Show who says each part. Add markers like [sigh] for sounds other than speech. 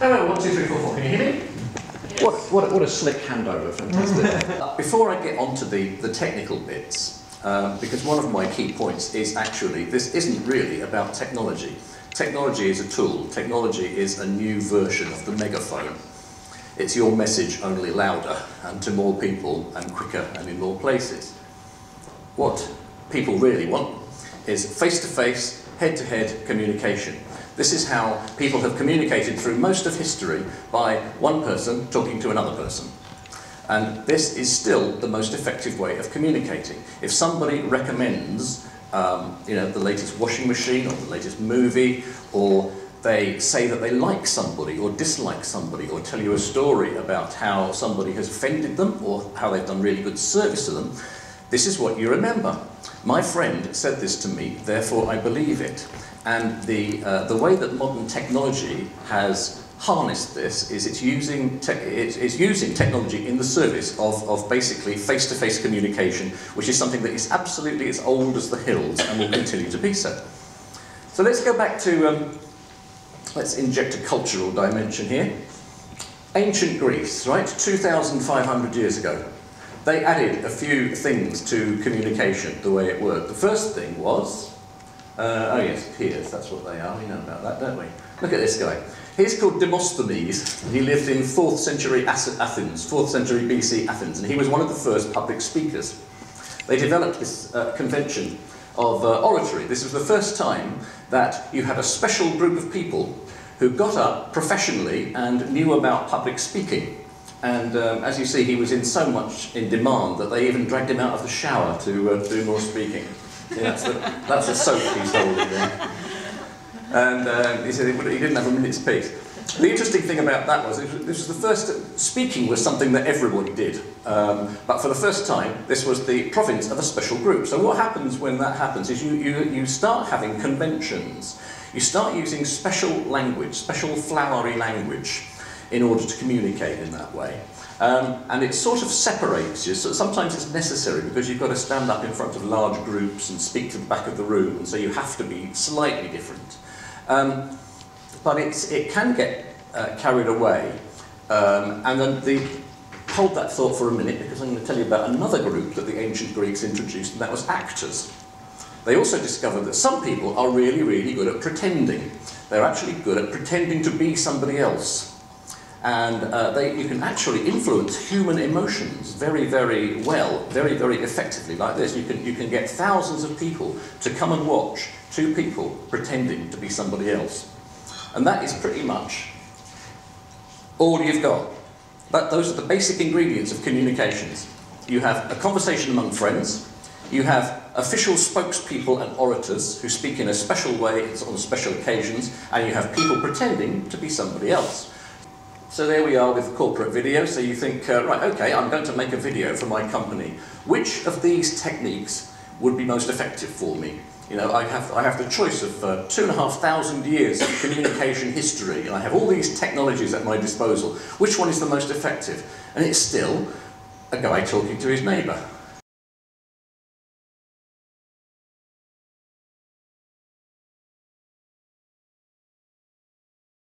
Speaker 1: Hello, one, two, three, four, four. Can you hear me? What, what, what a slick handover, fantastic. [laughs] Before I get onto the, the technical bits, um, because one of my key points is actually, this isn't really about technology. Technology is a tool. Technology is a new version of the megaphone. It's your message only louder and to more people and quicker and in more places. What people really want is face-to-face, head-to-head communication. This is how people have communicated through most of history by one person talking to another person. And this is still the most effective way of communicating. If somebody recommends um, you know, the latest washing machine or the latest movie, or they say that they like somebody or dislike somebody, or tell you a story about how somebody has offended them or how they've done really good service to them, this is what you remember. My friend said this to me, therefore I believe it. And the, uh, the way that modern technology has harnessed this is it's using, it's, it's, using technology in the service of, of basically face-to-face -face communication, which is something that is absolutely as old as the hills and will continue to be so. So let's go back to, um, let's inject a cultural dimension here. Ancient Greece, right, 2,500 years ago. They added a few things to communication, the way it worked. The first thing was, uh, oh yes, peers, that's what they are, we know about that, don't we? Look at this guy. He's called Demosthenes. He lived in 4th century Athens, 4th century BC Athens, and he was one of the first public speakers. They developed this uh, convention of uh, oratory. This was the first time that you had a special group of people who got up professionally and knew about public speaking. And um, as you see, he was in so much in demand that they even dragged him out of the shower to uh, do more speaking. Yeah, that's, the, that's soap he's holding there. And um, he said he didn't have a minute's peace. The interesting thing about that was, this was the first, speaking was something that everybody did. Um, but for the first time, this was the province of a special group. So what happens when that happens is you, you, you start having conventions. You start using special language, special flowery language, in order to communicate in that way. Um, and it sort of separates you. So sometimes it's necessary because you've got to stand up in front of large groups and speak to the back of the room, and so you have to be slightly different. Um, but it can get uh, carried away. Um, and then the, hold that thought for a minute because I'm going to tell you about another group that the ancient Greeks introduced, and that was actors. They also discovered that some people are really, really good at pretending. They're actually good at pretending to be somebody else. And uh, they, you can actually influence human emotions very, very well, very, very effectively. Like this, you can, you can get thousands of people to come and watch two people pretending to be somebody else. And that is pretty much all you've got. That, those are the basic ingredients of communications. You have a conversation among friends, you have official spokespeople and orators who speak in a special way on special occasions, and you have people pretending to be somebody else. So there we are with corporate video. So you think, uh, right, okay, I'm going to make a video for my company. Which of these techniques would be most effective for me? You know, I have, I have the choice of uh, two and a half thousand years of communication history, and I have all these technologies at my disposal. Which one is the most effective? And it's still a guy talking to his neighbour.